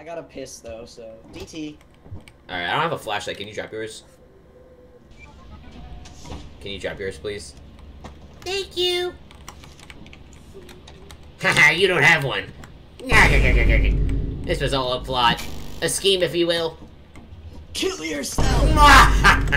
I got a piss though, so DT. Alright, I don't have a flashlight. Can you drop yours? Can you drop yours, please? Thank you. Haha, you don't have one. This was all a plot. A scheme, if you will. Kill yourself.